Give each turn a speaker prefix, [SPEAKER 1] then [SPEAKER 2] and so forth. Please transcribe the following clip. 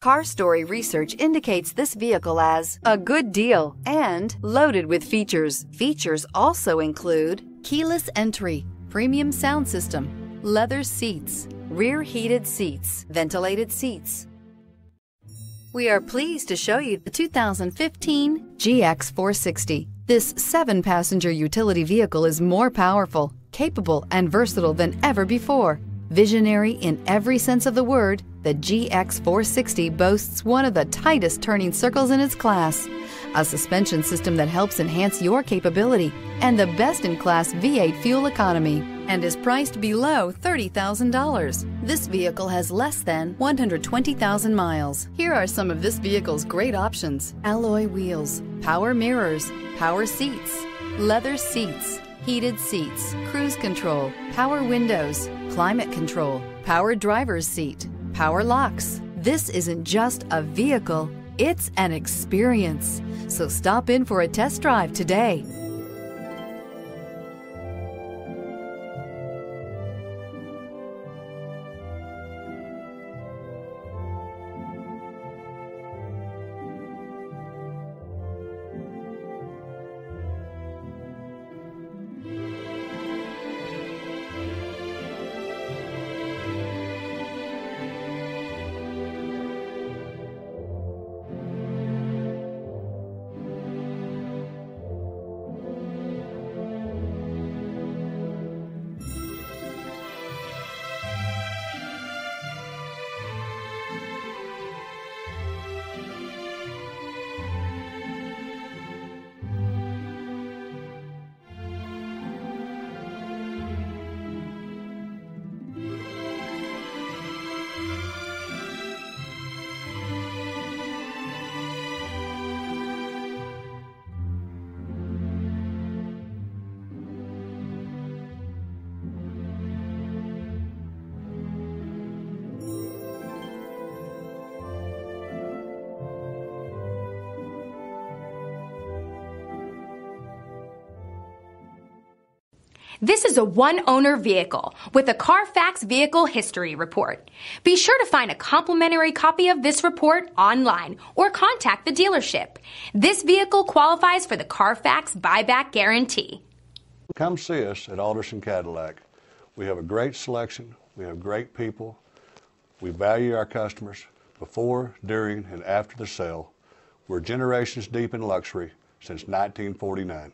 [SPEAKER 1] Car Story research indicates this vehicle as a good deal and loaded with features. Features also include keyless entry, premium sound system, leather seats, rear heated seats, ventilated seats. We are pleased to show you the 2015 GX460. This seven passenger utility vehicle is more powerful, capable, and versatile than ever before. Visionary in every sense of the word, the GX460 boasts one of the tightest turning circles in its class, a suspension system that helps enhance your capability, and the best in class V8 fuel economy, and is priced below $30,000. This vehicle has less than 120,000 miles. Here are some of this vehicle's great options alloy wheels, power mirrors, power seats, leather seats heated seats, cruise control, power windows, climate control, power driver's seat, power locks. This isn't just a vehicle, it's an experience. So stop in for a test drive today.
[SPEAKER 2] This is a one owner vehicle with a Carfax Vehicle History Report. Be sure to find a complimentary copy of this report online or contact the dealership. This vehicle qualifies for the Carfax Buyback Guarantee.
[SPEAKER 3] Come see us at Alderson Cadillac. We have a great selection, we have great people, we value our customers before, during, and after the sale. We're generations deep in luxury since 1949.